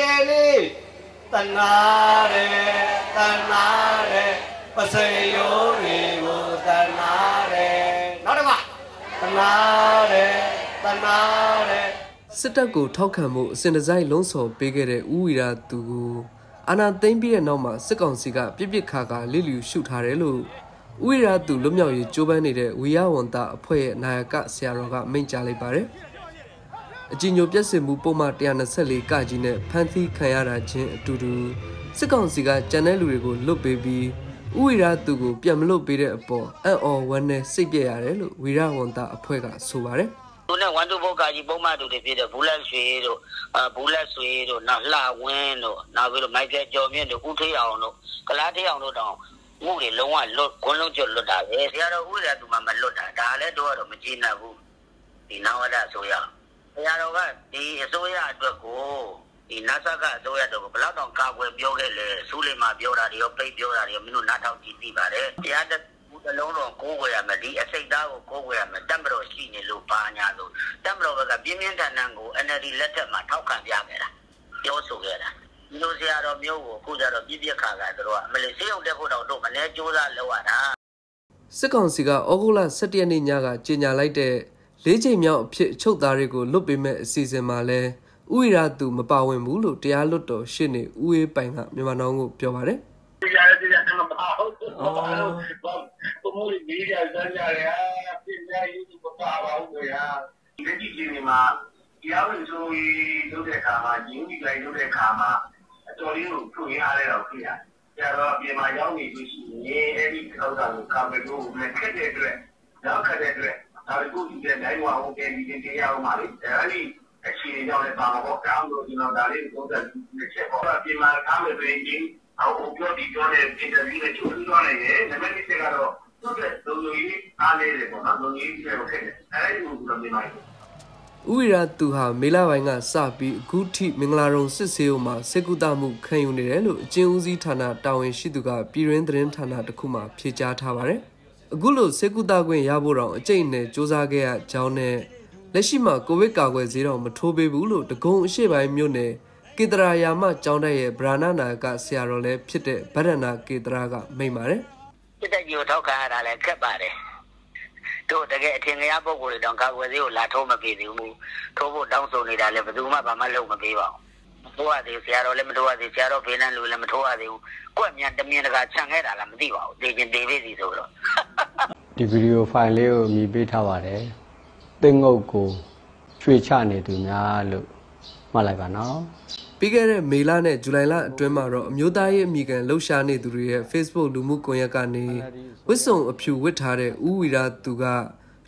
ရဲ့လေးတနာတယ်တနာတယ်ပစေယောတွေကိုတနာတယ်နောက်တစ်ခါတနာတယ်တနာတယ်စစ်တပ်ကိုထောက်ခံမှုအစဉ်တစိုက်လုံးစော်ပေးခဲ့တဲ့ဦးဝီရာသူကိုအာနာသိမ့်ပြီးတဲ့နောက်မှာစစ်ကောင်စီကပြစ်ပစ်ခါခါလိလျူရှုထားတယ်လို့ဦးဝီရာသူလွတ်မြောက်ရေးကြိုးပမ်းနေတဲ့ဝီရဝန်တာအဖွဲ့ရဲ့နာယကဆရာတော်ကမိန့်ကြားလိုက်ပါတယ် အကြည်ညိုပြည့်စင်မှုပုံမှန်124ကကြီးနဲ့ဖမ်းဆီးခံရတာချင်းအတူတူစစ်ကောင်စီကကြံတဲ့လူတွေကိုလွတ်ပေးပြီးဥဝီရသူကိုပြန်မလွတ်ပေးတဲ့အပေါ်အံ့ဩဝမ်းနဲ့စိတ်ပြည့်ရတယ်လို့ဝီရဝန်တာအဖွဲ့ကဆိုပါတယ်သူနဲ့ဝန်တူဘုတ်ကကြီးပုံမှန်တူတွေဖြစ်တဲ့ဘူးလက်ရွှေတို့အဘူးလက်ဆွေတို့နောက်လှဝင်းတို့နောက်ပြီးတော့မိုက်ကယ်ကျော်မြင့်တို့ဦးထေးအောင်တို့ကလားထေးအောင်တို့တောင်မှုတွေလုံးဝလွတ်ခွန်းလုံးကျွတ်လွတ်တာပဲဆရာတော်ဦးရသူမှမလွတ်တာဒါလည်းတော့တော့မကြည့်နိုင်ဘူးဒီနဝဒအစိုးရ ဆရာတော်ကဒီအစိုးရအတွက်ကိုဒီနတ်ဆကအစိုးရတော့ဘယ်တော့တောင်ကာကွယ်ပြောခဲ့လဲစူးလိမာပြောတာတွေရောပိတ်ပြောတာတွေရောမင်းတို့နားထောင်ကြည့်သိပါတယ်တရားတစ်ခုတစ်လုံးတော့ကိုးကွယ်ရမယ်ဒီအစိတ်သားကိုကိုးကွယ်ရမယ်တက်မတော်ရှိနေလို့ပါညာလို့တက်မတော်ဘက်ကပြင်းပြင်းထန်ထန်ကို NLD လက်ထက်မှာထောက်ခံပြခဲ့တာပြောဆိုခဲ့တာဒီလိုဆရာတော်မျိုးကိုအခုကျတော့ပြည့်ပြည့်ခါခါတို့ကအမလေးစေးုံတက်ဖို့တော့တို့မနေကြိုးစားလောက်ရတာစစ်ကောင်စီကဩဂုတ်လ17ရက်နေ့ညကကြေညာလိုက်တဲ့ လေးချိန်မြောက်အဖြစ်အချုပ်သားတွေကိုလွတ်ပေးမဲ့အစီအစဉ်မှာလဲဥရသူမပါဝင်ဘူးလို့တရားလွတ်တော်ရှင်းနေဥအေးပိုင်ကမြန်မာနောင်ကိုပြောပါတယ်တရားတရားမပါဘူး။ဘုံမူကြီးရစမ်းကြရပြင်ရည်ဒီမပါပါဘူးကွာ။ဒီကြည့်ချင်းမှာတရားဝင်ဆိုရေးလုပ်တဲ့အခါမှာရင်းနှီးလိုက်လုပ်တဲ့အခါမှာအတော်လေးကိုဖြုတ်ရရတော့ဖြစ်ရတယ်။ကျတော့ပြင်မှာရောက်နေလို့ရှိရင်အဲ့ဒီဥစ္စာကိုကာမယ်ကိုနဲ့ခက်တဲ့အတွက်နောက်ခက်တဲ့အတွက်ဒါကိုဒီ တဲ့နိုင်ဝအောင်ပြန်ပြီးတင်ရအောင်ပါလေ။အဲ့ဒီအခြေအနေကြောင့်လည်းပါမှာပေါ့ကောင်းလို့ဒီတော့ဒါလေးကိုသုံးသပ်နေချက်ပေါ့။ပြင်မှာကာမယ်တွေချင်းအခုပြောဒီပြောတဲ့အင်တာဗျူးနဲ့ချုပ်ပြီးတော့လည်းနံပါတ်1ကတော့သူ့ရဲ့လုံခြုံရေးအားလေးတွေပေါ့နော်လုံခြုံရေးတွေဟုတ်ကဲ့အဲဒီလိုပြောနေမှာဥရသူဟာမေလပိုင်းကစပြီးအခုထိမင်္ဂလာရုံစစ်ဆေးရုံမှာစေကုသမှုခံယူနေတယ်လို့အကျဉ်းဦးစီးဌာနတာဝန်ရှိသူကပြည်ရင်းသတင်းဌာနတစ်ခုမှဖြေကြားထားပါတယ်။ အခုလိုစေကုသခွင့်ရဖို့တော့အကျိတ်နဲ့စ조사ခဲ့ရကြောင်းနဲ့လက်ရှိမှာကိုဗစ်ကာကွယ်ဆေးတော့မထိုးပေးဘူးလို့တကုံအရှိပိုင်းမြို့နယ်ကေတရာယာမကျောင်းတိုက်ရဲ့ဗราဏနာကဆရာတော်လည်းဖြစ်တဲ့ဗရဏကေတရာကမိန့်ပါတယ် စစ်တပ်ကြီးကိုထောက်ခံရတာလည်းခက်ပါတယ်တို့တကယ်အထင်ကြီးပုဂ္ဂိုလ်တွေတောင်ကာကွယ်ဆေးကိုလာထိုးမပေးသေးဘူးထိုးဖို့တောင်းဆိုနေတာလည်းဘယ်သူမှဘာမှလုပ်မပေးပါဘူးထိုးရသေးဆရာတော်လည်းမထိုးရသေးဆရာတော်ဖေးနန်းလူလည်းမထိုးရသေးဘူးကွက်မြန်တမင်တကာခြံခဲ့တာလည်းမသိပါဘူးတေချင်တေပေးစီဆိုတော့ ဒီဗီဒီယိုဖိုင်လေးကိုမြည်ပေးထားပါတယ်။သင်္ငုတ်ကိုရွှေချနေသူများလို့မှတ်လိုက်ပါနော်။ပြီးခဲ့တဲ့မေလနဲ့ဇူလိုင်လအတွင်းမှာတော့အမျိုးသားရေးအမိခံလှုပ်ရှားနေသူတွေရဲ့ Facebook လူမှုကွန်ရက်ကနေဝစ်စုံအဖြူဝစ်ထားတဲ့ဥဝီရာသူက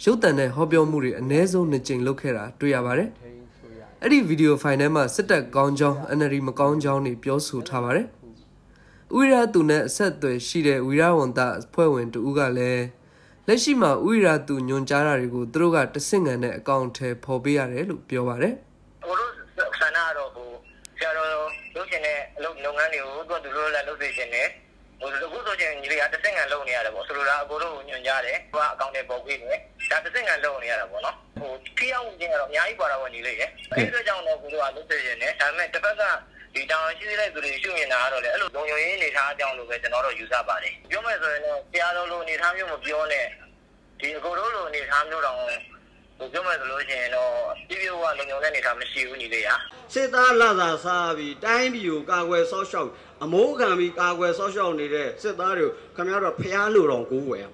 ရုပ်တံနဲ့ဟောပြောမှုတွေအ ਨੇ ဆုံးနှစ်ကြိမ်လုပ်ခဲ့တာတွေ့ရပါတယ်။အဲ့ဒီဗီဒီယိုဖိုင်ထဲမှာစစ်တပ်ကောင်းကြောင်း NLD မကောင်းကြောင်းတွေပြောဆိုထားပါတယ်။ဥဝီရာသူနဲ့အဆက်အသွယ်ရှိတဲ့ဝီရဝန်တာအဖွဲ့ဝင်တူကလည်း လက်ရှိမှာဥဝီရာသူညွန်ကြားတာတွေကိုသူတို့ကတဆင့်ငံနဲ့အကောင့်ထဲပေါ်ပေးရတယ်လို့ပြောပါတယ်။ဟိုလိုဆန္ဒကတော့ဟိုဆရာတော်လုပ်ရှင်တဲ့အလုပ်လုပ်ငန်းတွေကိုသူတို့လည်းလုပ်သိရှင်တယ်ဟိုအခုဆိုရင်ညီလေးကတစ်စက်ငံလုပ်နေရတယ်ပေါ့ဆိုလိုတာအကိုတို့ညွှန်ကြားတယ်ဟိုကအကောင့်တွေပေါ်ပေးတယ်ဒါတစ်စက်ငံလုပ်နေရတာပေါ့နော်ဟိုခီးအောင်ချင်းကတော့အများကြီးပါတာပေါ့ညီလေးရဲ့အဲဒီအတွက်ကြောင့်လည်းကိုတို့ကလုပ်သိရှင်တယ်ဒါပေမဲ့တစ်ဖက်က ဒီတောင်ရှိသေးတဲ့သူတွေရှုမြင်တာကတော့လေအဲ့လိုလုံယုံရေးအနေထားအကြောင်းလို့ပဲကျွန်တော်တို့ယူဆပါတယ်ပြောမယ်ဆိုရင်တော့ဆရာတော်လိုအနေထားမျိုးမပြောနဲ့ဒီအကိုတို့လိုအနေထားမျိုးတော့ဟိုပြောမယ်ဆိုလို့ရှိရင်တော့ပြည့်ပြည့်ဝဝလုံယုံတဲ့အနေထားမရှိဘူးညီလေးရစစ်သားလာသာစားပြီးတိုင်းပြည်ကိုကာကွယ်ဆောက်ရှောက်အမိုးခံပြီးကာကွယ်ဆောက်ရှောက်နေတဲ့စစ်သားတွေကိုခင်ဗျားတို့ဖျားလို့တော့ကိုးဝယ်ဥ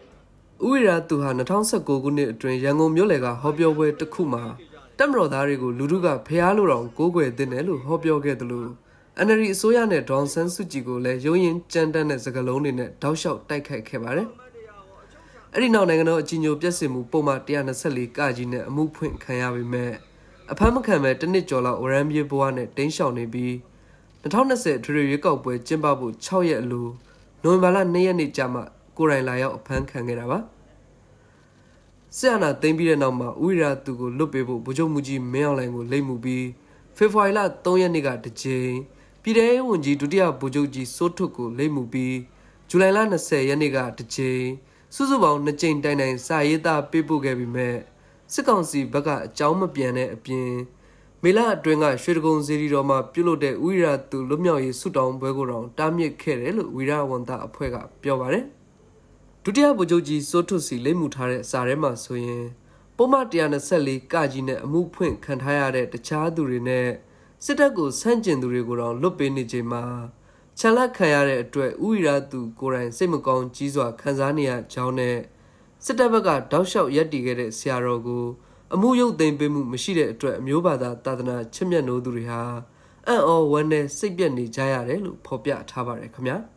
ဝိရာသူဟာ2019ခုနှစ်အတွင်းရန်ကုန်မြို့လယ်ကဟောပြောပွဲတစ်ခုမှာတက်မတော်သားတွေကိုလူထုကဖျားလို့တော့ကိုးကွယ်တင်တယ်လို့ဟောပြောခဲ့တယ်လို့ NLD အစိုးရနဲ့ဒေါန်ဆန်းစုကြည်ကိုလည်းရုံရင်ကြမ်းတမ်းတဲ့စကားလုံးတွေနဲ့တောက်လျှောက်တိုက်ခိုက်ခဲ့ပါတယ်။အဲ့ဒီနောက်နိုင်ငံတော်အကြီးအကျယ်ပြည့်စုံမှုပုံမှန်124ကကြီးနဲ့အမှုဖွင့်ခံရပေမဲ့အဖမ်းမခံပဲတစ်နှစ်ကျော်လောက်ဝရမ်းပြေးဘဝနဲ့တင်းရှောင်နေပြီး2020ထွေထွေရွေးကောက်ပွဲကျင်းပဖို့6ရက်အလိုနိုဝင်ဘာလ2ရက်နေ့ကျမှကိုယ်တိုင်လာရောက်အဖမ်းခံခဲ့တာပါ။ဆီယနာသိမ်းပြီးတဲ့နောက်မှာဥရသူကိုလွတ်ပေးဖို့ဗိုလ်ချုပ်မူကြီးမင်းအောင်လှိုင်ကိုလိပ်မှုပြီးဖေဖော်ဝါရီလ3ရက်နေ့ကတစ်ကြိမ် ပြည်ထောင်ဝန်ကြီးဒုတိယဗိုလ်ချုပ်ကြီးစိုးထွတ်ကိုလိပ်မှုပြီးဇူလိုင်လ20ရက်နေ့ကတစ်ကြိမ်စုစုပေါင်း2ကြိမ်တိုင်တိုင်စာရေးသားပေးပို့ခဲ့ပြီးမြဲစစ်ကောင်စီဘက်ကအကြောင်းမပြန်တဲ့အပြင်မေလအတွင်းကရွှေတကုံစီရီတော်မှာပြုလုပ်တဲ့ဝိရသူလွတ်မြောက်ရေးဆုတောင်းပွဲကိုတော့တားမြစ်ခဲ့တယ်လို့ဝိရဝန်တာအဖွဲ့ကပြောပါတယ်ဒုတိယဗိုလ်ချုပ်ကြီးစိုးထွတ်စီလိမ့်မှုထားတဲ့စာထဲမှာဆိုရင်ပုံမှန်124ကကြီးနဲ့အမှုဖွင့်ခံထားရတဲ့တခြားသူတွေနဲ့ စစ်တပ်ကိုဆန့်ကျင်သူတွေကိုတော့လွတ်ပေးနေချိန်မှာခြံလက်ခံရတဲ့အတွက်ဥဝိရသူကိုယ်တိုင်စိတ်မကောင်းကြီးစွာခံစားနေရကြောင်းနဲ့စစ်တပ်ဘက်ကတောက်လျှောက်ရက်တည်ခဲ့တဲ့ဆရာတော်ကိုအမှုရုပ်သိမ်းပေးမှုမရှိတဲ့အတွက်အမျိုးဘာသာသာသနာချစ်မြတ်နိုးသူတွေဟာအံ့ဩဝမ်းနည်းစိတ်ပြက်နေကြရတယ်လို့ဖော်ပြထားပါတယ်ခင်ဗျာ။